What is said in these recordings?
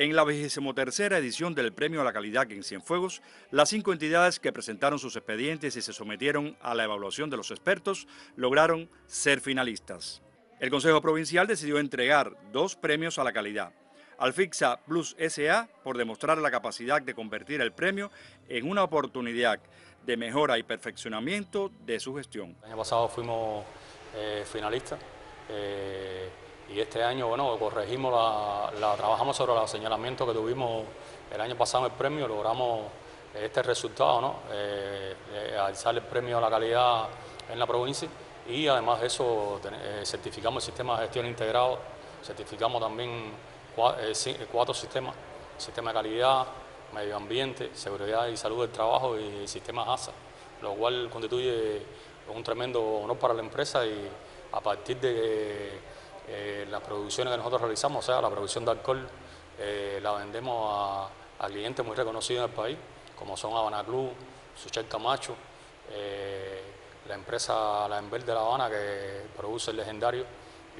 En la tercera edición del Premio a la Calidad en Cienfuegos, las cinco entidades que presentaron sus expedientes y se sometieron a la evaluación de los expertos lograron ser finalistas. El Consejo Provincial decidió entregar dos premios a la calidad. Al Fixa Plus SA por demostrar la capacidad de convertir el premio en una oportunidad de mejora y perfeccionamiento de su gestión. El año pasado fuimos eh, finalistas. Eh, y este año, bueno, corregimos, la, trabajamos sobre los señalamientos que tuvimos el año pasado en el premio, logramos este resultado, ¿no? Eh, eh alzar el premio a la calidad en la provincia y además de eso eh, certificamos el sistema de gestión integrado, certificamos también eh, cuatro, sistemas, sistema de calidad, medio ambiente, seguridad y salud del trabajo y sistema ASA, lo cual constituye un tremendo honor para la empresa y a partir de eh, las producciones que nosotros realizamos, o sea, la producción de alcohol, eh, la vendemos a, clientes muy reconocidos en el país, como son Habana Club, Suchel Camacho, eh, la empresa La Enver de La Habana que produce el legendario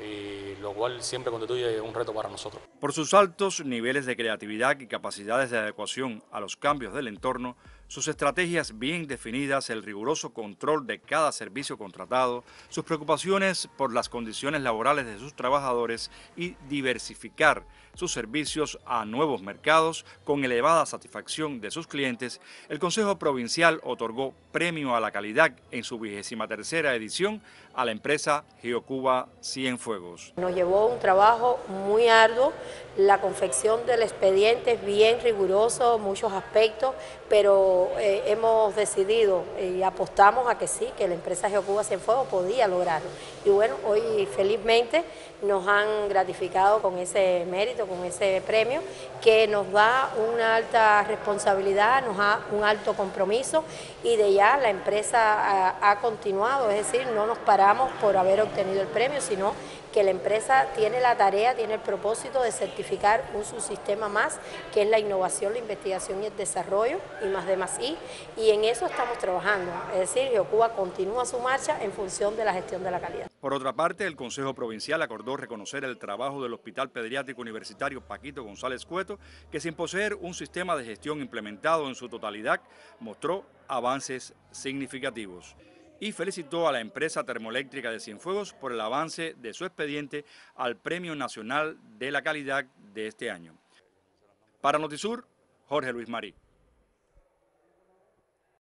y lo cual siempre constituye un reto para nosotros. Por sus altos niveles de creatividad y capacidades de adecuación a los cambios del entorno, sus estrategias bien definidas, el riguroso control de cada servicio contratado, sus preocupaciones por las condiciones laborales de sus trabajadores y diversificar sus servicios a nuevos mercados con elevada satisfacción de sus clientes, el Consejo Provincial otorgó premio a la calidad en su vigésima tercera edición a la empresa Geocuba Cienfuegos. Nos llevó un trabajo muy arduo, la confección del expediente es bien riguroso, muchos aspectos, pero eh, hemos decidido y apostamos a que sí, que la empresa Geocuba Cienfuegos podía lograrlo. Y bueno, hoy felizmente nos han gratificado con ese mérito, con ese premio, que nos da una alta responsabilidad, nos da un alto compromiso y de ya la empresa ha, ha continuado, es decir, no nos paramos por haber obtenido el premio, sino que la empresa tiene la tarea, tiene el propósito de certificar un subsistema más, que es la innovación, la investigación y el desarrollo, y más de más y en eso estamos trabajando. Es decir, Geocuba continúa su marcha en función de la gestión de la calidad. Por otra parte, el Consejo Provincial acordó reconocer el trabajo del Hospital Pediátrico Universitario Paquito González Cueto, que sin poseer un sistema de gestión implementado en su totalidad, mostró avances significativos y felicitó a la empresa termoeléctrica de Cienfuegos por el avance de su expediente al Premio Nacional de la Calidad de este año. Para Notisur, Jorge Luis Marí.